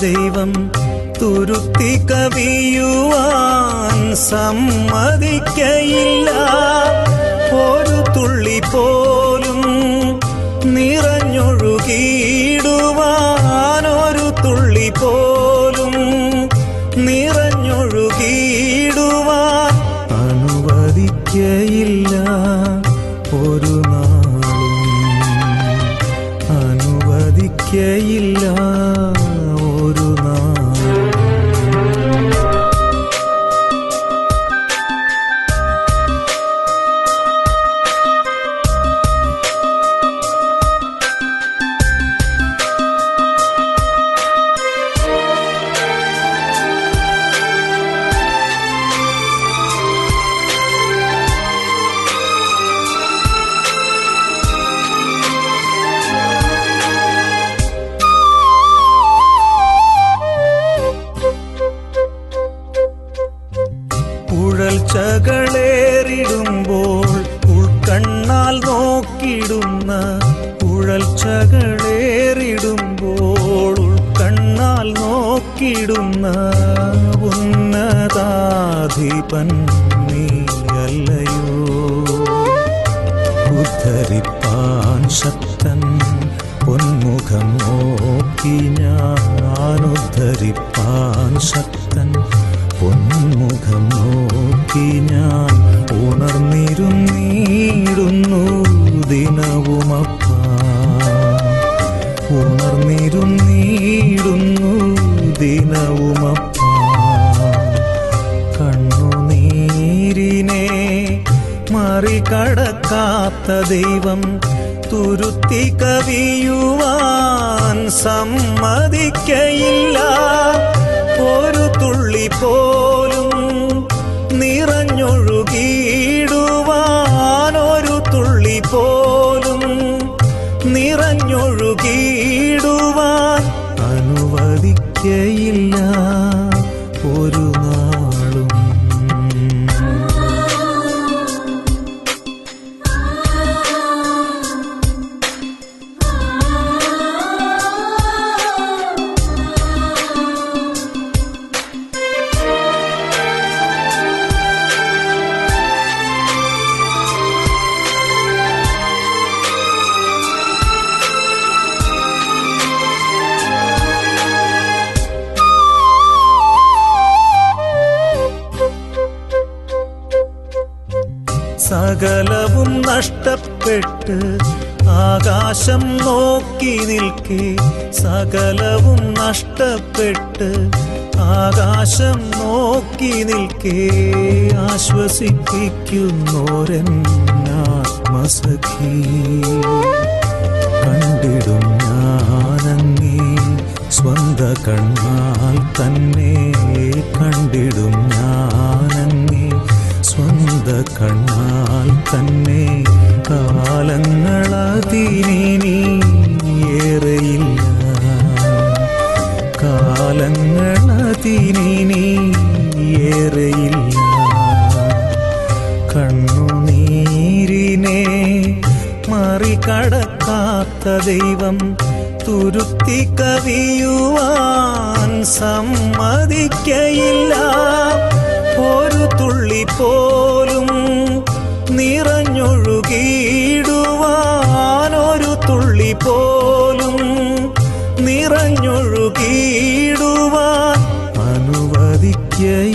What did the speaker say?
ദൈവം തുരുത്തി കവിയുവാൻ സമ്മതിക്കയില്ല. ഒരു തുള്ളി പോലും നിറഞ്ഞൊഴുകിയിടുവാൻ ഒരു തുള്ളി പോലും നിറഞ്ഞൊഴുകിയിടുവാൻ അനുവദിക്കയില്ല. ഒരു നാളും അനുവദിക്കയില്ല ഒരു ഉഴൽച്ചകളേറിടുമ്പോൾ ഉൾക്കണ്ണാൽ നോക്കിടുന്ന ഉഴൽച്ചകളേറിടുമ്പോൾ ഉൾക്കണ്ണാൽ നോക്കിടുന്ന ഉന്നതാധിപൻ നീയല്ലയോ? ഉദ്ധരിപ്പാൻ ശക്തൻ പൊന്മുഖം നോക്കി ഞാൻ ഉദ്ധരിപ്പാൻ ശക്തൻ പൊന്മുഖം നോക്കി ഞാൻ ഉണർന്നിരുന്നീടുന്നു ദിനവുമപ്പ. ഉണർന്നിരുന്നീടുന്നു ദിനവുമപ്പ. കണ്ണുനീരിനെ മറികടക്കാത്ത ദൈവം തുരുത്തി കവിയുവാൻ സമ്മതിക്കയില്ല. ഒരു തുള്ളി പോലും പോലും നിറഞ്ഞൊഴുകിയിടുവാൻ അനുവദിക്കയില്ല. സകലവും നഷ്ടപ്പെട്ട് ആകാശം നോക്കി നിൽക്കെ സകലവും നഷ്ടപ്പെട്ട് ആകാശം നോക്കി നിൽക്കെ ആശ്വസിപ്പിക്കുന്നോരൻ ആത്മസഖി. കണ്ടിടും ഞാനങ്ങേ സ്വന്ത കണ്ണാൽ തന്നെ കണ്ടിടും ഞാനങ്ങേ സ്വന്ത കണ്ണാൽ തന്നെ കാലങ്ങളതിനി ഏറെയില്ല. കാലങ്ങളതിനി ഏറെയില്ല. കണ്ണുനീരിനെ മറികടക്കാത്ത ദൈവം തുരുത്തി കവിയുവാൻ സമ്മതിക്കയില്ല. ഒരു തുള്ളി പോലും നിറഞ്ഞൊഴുകിയിടുവാനൊരു തുള്ളി പോലും നിറഞ്ഞൊഴുകിയിടുവാൻ അനുവദിക്കുക